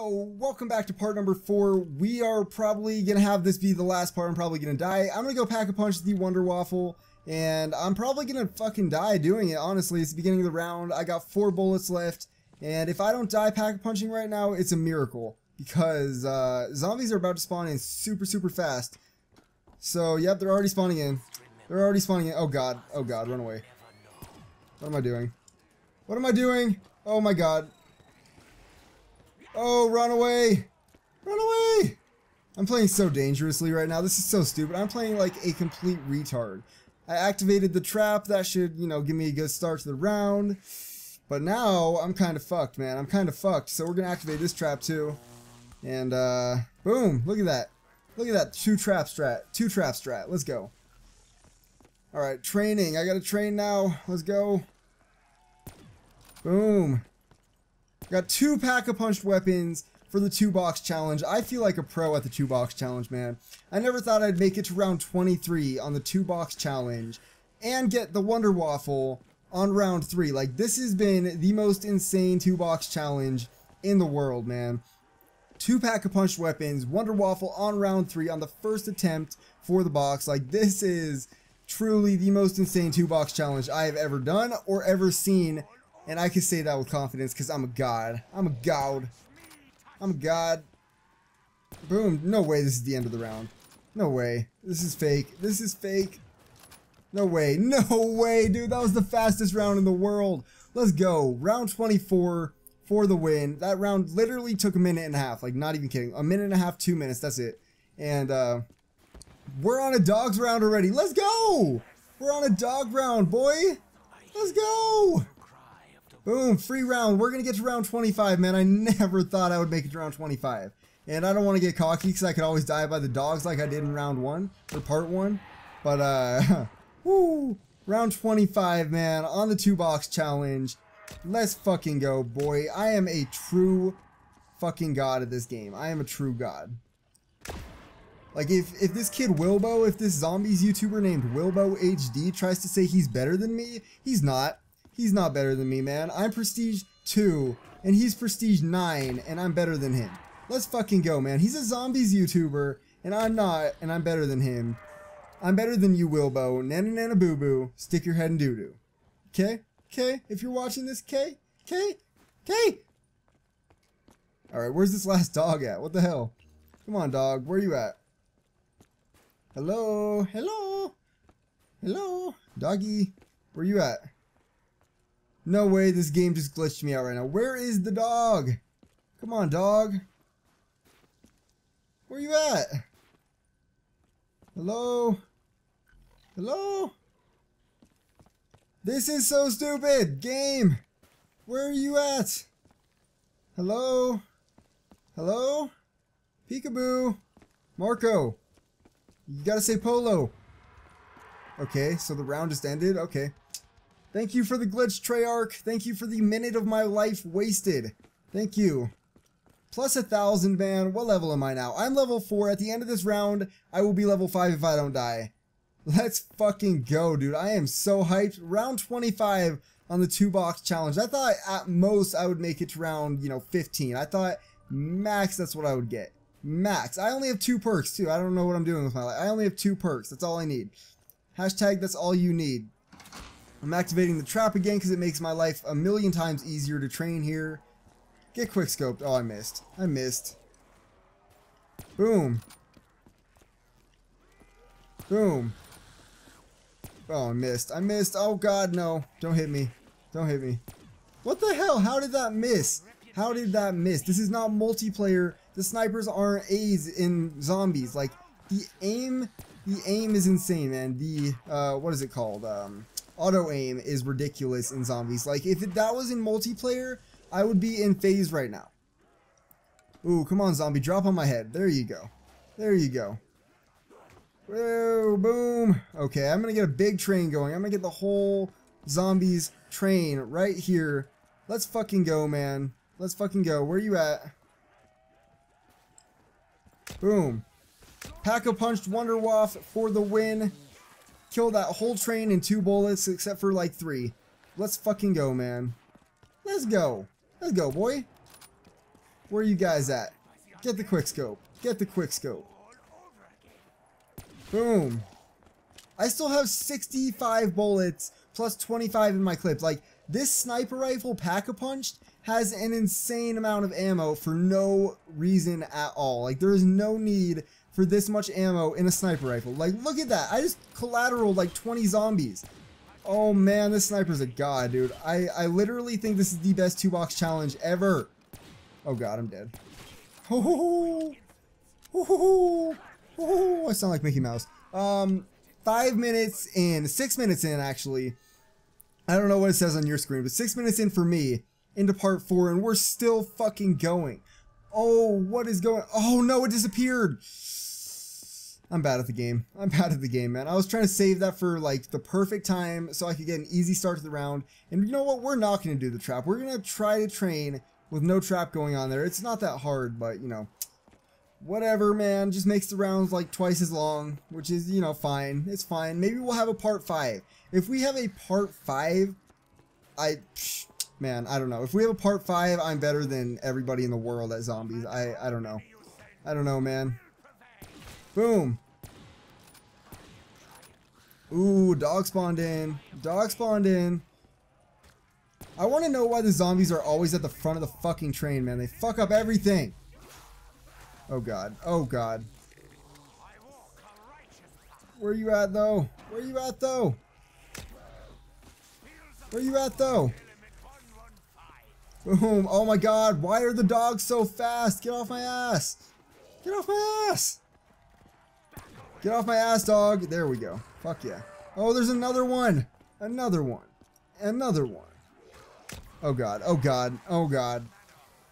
Yo, welcome back to part number four. We are probably gonna have this be the last part. I'm probably gonna die. I'm gonna go pack a punch the Wonder Waffle, and I'm probably gonna fucking die doing it. Honestly, it's the beginning of the round. I got four bullets left, and if I don't die pack punching right now, it's a miracle because uh, zombies are about to spawn in super super fast. So yep, they're already spawning in. They're already spawning in. Oh god, oh god, run away. What am I doing? What am I doing? Oh my god. Oh, run away! Run away! I'm playing so dangerously right now. This is so stupid. I'm playing like a complete retard. I activated the trap. That should, you know, give me a good start to the round. But now I'm kind of fucked, man. I'm kind of fucked. So we're going to activate this trap too. And, uh, boom. Look at that. Look at that. Two trap strat. Two trap strat. Let's go. Alright, training. I got to train now. Let's go. Boom. Got two pack-a-punched weapons for the two-box challenge. I feel like a pro at the two-box challenge, man. I never thought I'd make it to round 23 on the two-box challenge and get the Wonder Waffle on round 3. Like, this has been the most insane two-box challenge in the world, man. Two pack-a-punched weapons, Wonder Waffle on round 3 on the first attempt for the box. Like, this is truly the most insane two-box challenge I have ever done or ever seen and I can say that with confidence because I'm a god. I'm a god. I'm a god. Boom. No way this is the end of the round. No way. This is fake. This is fake. No way. No way, dude. That was the fastest round in the world. Let's go. Round 24 for the win. That round literally took a minute and a half. Like, not even kidding. A minute and a half, two minutes. That's it. And, uh, we're on a dogs round already. Let's go. We're on a dog round, boy. Let's go. Boom, free round. We're going to get to round 25, man. I never thought I would make it to round 25. And I don't want to get cocky because I could always die by the dogs like I did in round 1, or part 1. But, uh, woo, round 25, man, on the two-box challenge. Let's fucking go, boy. I am a true fucking god at this game. I am a true god. Like, if, if this kid Wilbo, if this zombies YouTuber named Wilbo HD tries to say he's better than me, he's not. He's not better than me, man. I'm Prestige 2, and he's Prestige 9, and I'm better than him. Let's fucking go, man. He's a zombies YouTuber, and I'm not, and I'm better than him. I'm better than you, Wilbo. Nana nana boo boo. Stick your head in doo doo. Okay? Okay? If you're watching this, okay? Okay? Okay? Alright, where's this last dog at? What the hell? Come on, dog. Where are you at? Hello? Hello? Hello? Doggy? Where are you at? No way, this game just glitched me out right now. Where is the dog? Come on, dog. Where are you at? Hello? Hello? This is so stupid! Game! Where are you at? Hello? Hello? Peekaboo! Marco! You gotta say Polo! Okay, so the round just ended? Okay. Thank you for the glitch, Treyarch. Thank you for the minute of my life wasted. Thank you. Plus a thousand, man. What level am I now? I'm level 4. At the end of this round, I will be level 5 if I don't die. Let's fucking go, dude. I am so hyped. Round 25 on the two-box challenge. I thought at most I would make it to round, you know, 15. I thought max that's what I would get. Max. I only have two perks, too. I don't know what I'm doing with my life. I only have two perks. That's all I need. Hashtag that's all you need. I'm activating the trap again because it makes my life a million times easier to train here. Get quick scoped. Oh, I missed. I missed. Boom. Boom. Oh, I missed. I missed. Oh, God, no. Don't hit me. Don't hit me. What the hell? How did that miss? How did that miss? This is not multiplayer. The snipers aren't A's in zombies. Like, the aim, the aim is insane, man. The, uh, what is it called? Um, auto aim is ridiculous in zombies. Like, if that was in multiplayer, I would be in phase right now. Ooh, come on, zombie. Drop on my head. There you go. There you go. Whoa, boom. Okay, I'm going to get a big train going. I'm going to get the whole zombies train right here. Let's fucking go, man. Let's fucking go. Where you at? Boom. Pack-a-punched Wonder Waff for the win. Kill that whole train in two bullets, except for like three. Let's fucking go, man. Let's go. Let's go, boy. Where are you guys at? Get the quick scope. Get the quick scope. Boom. I still have 65 bullets plus 25 in my clip. Like, this sniper rifle Pack-a-Punched has an insane amount of ammo for no reason at all. Like, there is no need for this much ammo in a sniper rifle. Like, look at that. I just collateral like 20 zombies. Oh man, this sniper's a god, dude. I, I literally think this is the best two-box challenge ever. Oh god, I'm dead. Oh, oh, oh, I sound like Mickey Mouse. Um, five minutes in, six minutes in actually. I don't know what it says on your screen, but six minutes in for me into part four, and we're still fucking going. Oh, what is going? Oh no, it disappeared. I'm bad at the game. I'm bad at the game, man. I was trying to save that for like the perfect time so I could get an easy start to the round. And you know what? We're not going to do the trap. We're going to try to train with no trap going on there. It's not that hard, but you know, whatever, man. Just makes the rounds like twice as long, which is, you know, fine. It's fine. Maybe we'll have a part five. If we have a part five, I, man, I don't know. If we have a part five, I'm better than everybody in the world at zombies. I, I don't know. I don't know, man. Boom. Ooh, dog spawned in. Dog spawned in. I want to know why the zombies are always at the front of the fucking train, man. They fuck up everything. Oh god. Oh god. Where you at, though? Where you at, though? Where you at, though? Boom. Oh my god. Why are the dogs so fast? Get off my ass. Get off my ass. Get off my ass, dog. There we go. Fuck yeah. Oh, there's another one. Another one. Another one. Oh god. Oh god. Oh god.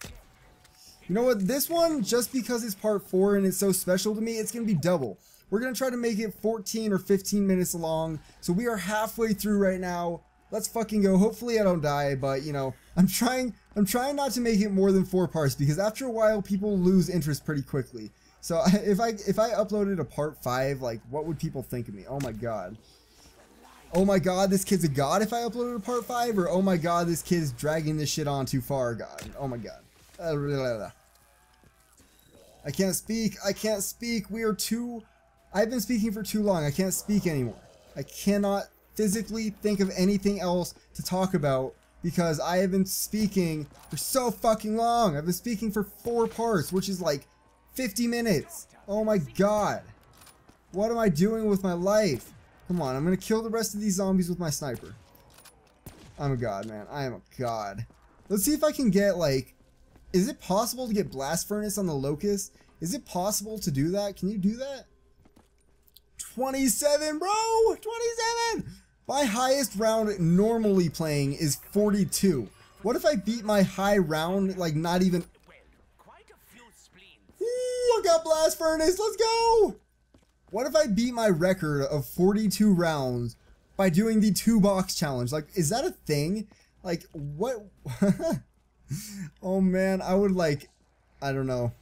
You know what? This one, just because it's part 4 and it's so special to me, it's going to be double. We're going to try to make it 14 or 15 minutes long. So we are halfway through right now. Let's fucking go. Hopefully I don't die, but you know, I'm trying I'm trying not to make it more than 4 parts because after a while people lose interest pretty quickly. So if I if I uploaded a part five, like what would people think of me? Oh my god. Oh my god, this kid's a god if I uploaded a part five, or oh my god, this kid's dragging this shit on too far, god. Oh my god. I can't speak. I can't speak. We are too. I've been speaking for too long. I can't speak anymore. I cannot physically think of anything else to talk about because I have been speaking for so fucking long. I've been speaking for four parts, which is like 50 minutes. Oh my god. What am I doing with my life? Come on, I'm gonna kill the rest of these zombies with my sniper. I'm a god, man. I am a god. Let's see if I can get, like... Is it possible to get Blast Furnace on the Locus? Is it possible to do that? Can you do that? 27, bro! 27! My highest round normally playing is 42. What if I beat my high round, like, not even... Blast Furnace. Let's go. What if I beat my record of 42 rounds by doing the two box challenge? Like, is that a thing? Like, what? oh man, I would like, I don't know.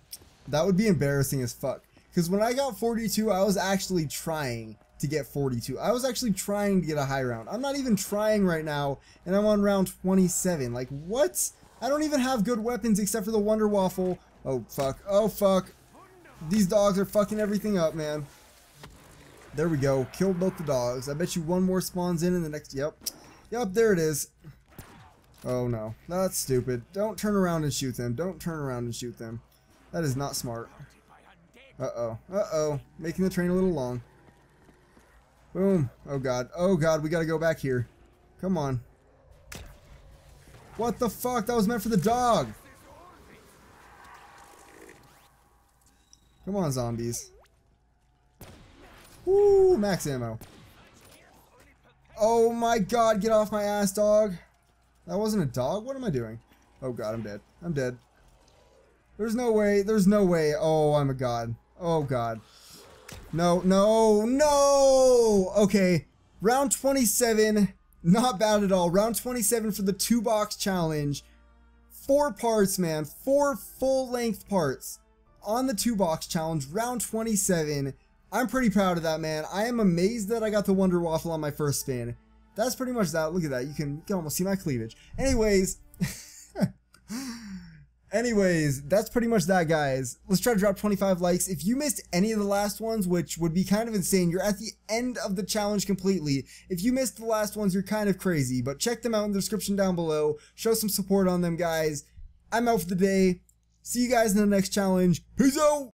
That would be embarrassing as fuck. Because when I got 42, I was actually trying to get 42. I was actually trying to get a high round. I'm not even trying right now, and I'm on round 27. Like, what? I don't even have good weapons except for the Wonder Waffle. Oh, fuck. Oh, fuck. These dogs are fucking everything up, man. There we go. Killed both the dogs. I bet you one more spawns in in the next... Yep. Yep, there it is. Oh, no. That's stupid. Don't turn around and shoot them. Don't turn around and shoot them. That is not smart. Uh-oh. Uh-oh. Making the train a little long. Boom. Oh, God. Oh, God. We gotta go back here. Come on. What the fuck? That was meant for the dog. Come on, zombies. Woo, max ammo. Oh my god, get off my ass, dog. That wasn't a dog? What am I doing? Oh god, I'm dead. I'm dead. There's no way. There's no way. Oh, I'm a god. Oh god. No, no, no! Okay, round 27. Not bad at all. Round 27 for the two box challenge. Four parts, man. Four full length parts on the two box challenge, round 27. I'm pretty proud of that, man. I am amazed that I got the Wonder Waffle on my first spin. That's pretty much that. Look at that. You can, you can almost see my cleavage. Anyways. Anyways, that's pretty much that, guys. Let's try to drop 25 likes. If you missed any of the last ones, which would be kind of insane, you're at the end of the challenge completely. If you missed the last ones, you're kind of crazy, but check them out in the description down below. Show some support on them, guys. I'm out for the day. See you guys in the next challenge. Peace out!